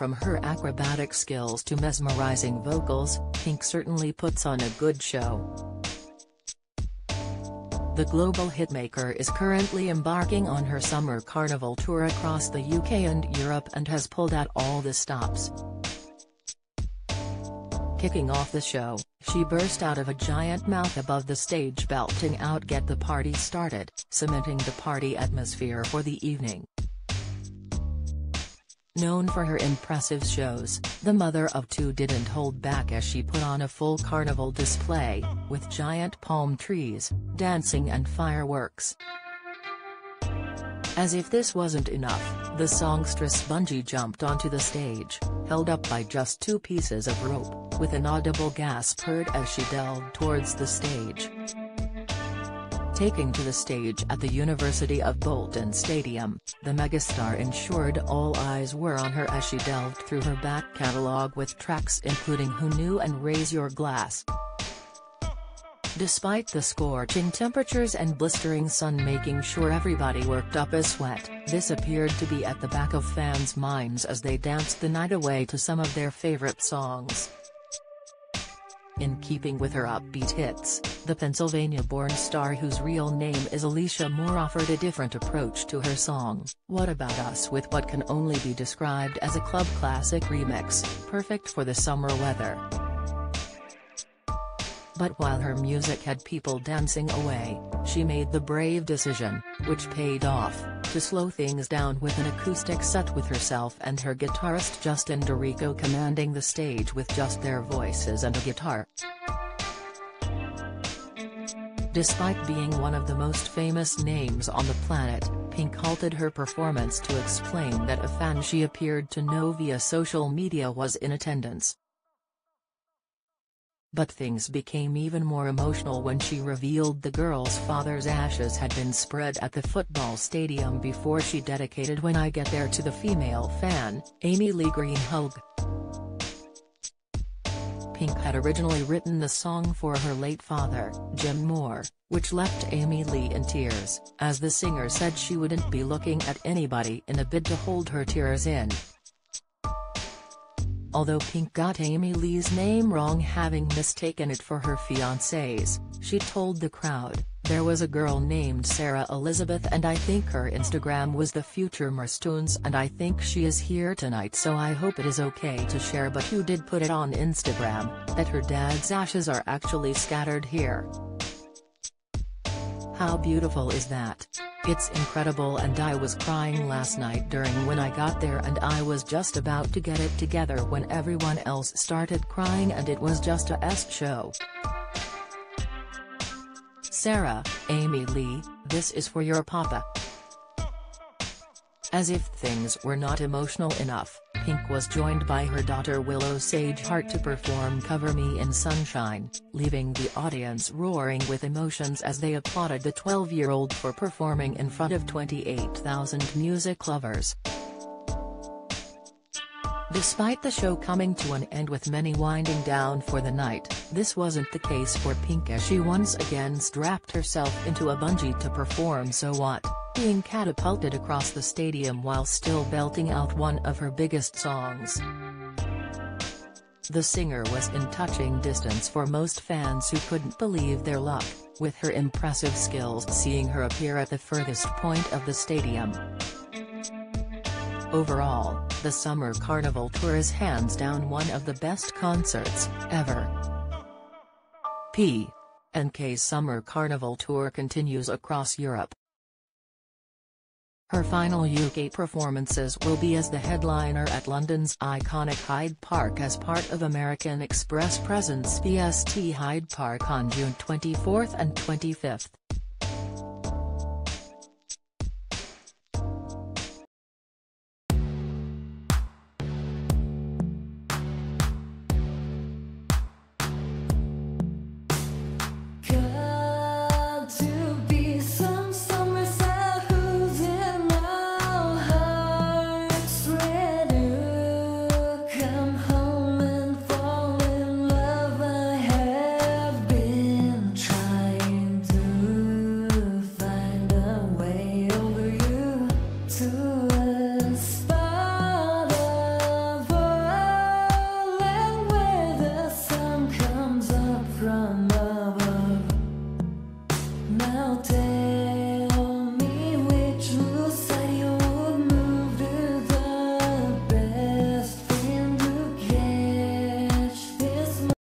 From her acrobatic skills to mesmerizing vocals, Pink certainly puts on a good show. The global hitmaker is currently embarking on her summer carnival tour across the UK and Europe and has pulled out all the stops. Kicking off the show, she burst out of a giant mouth above the stage belting out Get the Party Started, cementing the party atmosphere for the evening. Known for her impressive shows, the mother of two didn't hold back as she put on a full carnival display, with giant palm trees, dancing and fireworks. As if this wasn't enough, the songstress bungee jumped onto the stage, held up by just two pieces of rope, with an audible gasp heard as she delved towards the stage. Taking to the stage at the University of Bolton Stadium, the megastar ensured all eyes were on her as she delved through her back catalogue with tracks including Who Knew and Raise Your Glass. Despite the scorching temperatures and blistering sun making sure everybody worked up a sweat, this appeared to be at the back of fans' minds as they danced the night away to some of their favorite songs. In keeping with her upbeat hits, the Pennsylvania-born star whose real name is Alicia Moore offered a different approach to her song, What About Us with what can only be described as a club classic remix, perfect for the summer weather. But while her music had people dancing away, she made the brave decision, which paid off, to slow things down with an acoustic set with herself and her guitarist Justin Derrico commanding the stage with just their voices and a guitar. Despite being one of the most famous names on the planet, Pink halted her performance to explain that a fan she appeared to know via social media was in attendance. But things became even more emotional when she revealed the girl's father's ashes had been spread at the football stadium before she dedicated When I Get There to the female fan, Amy Lee Greenhalgh. Pink had originally written the song for her late father, Jim Moore, which left Amy Lee in tears, as the singer said she wouldn't be looking at anybody in a bid to hold her tears in. Although Pink got Amy Lee's name wrong having mistaken it for her fiancé's, she told the crowd, there was a girl named Sarah Elizabeth and I think her Instagram was the future Merstoons and I think she is here tonight so I hope it is okay to share but you did put it on Instagram, that her dad's ashes are actually scattered here. How beautiful is that? It's incredible and I was crying last night during when I got there and I was just about to get it together when everyone else started crying and it was just a S show. Sarah, Amy Lee, this is for your papa. As if things were not emotional enough, Pink was joined by her daughter Willow Sage Hart to perform Cover Me in Sunshine, leaving the audience roaring with emotions as they applauded the 12-year-old for performing in front of 28,000 music lovers. Despite the show coming to an end with many winding down for the night, this wasn't the case for Pink as she once again strapped herself into a bungee to perform So What, being catapulted across the stadium while still belting out one of her biggest songs. The singer was in touching distance for most fans who couldn't believe their luck, with her impressive skills seeing her appear at the furthest point of the stadium. Overall, the Summer Carnival Tour is hands down one of the best concerts, ever. P. K's Summer Carnival Tour continues across Europe. Her final UK performances will be as the headliner at London's iconic Hyde Park as part of American Express presents BST Hyde Park on June 24 and 25.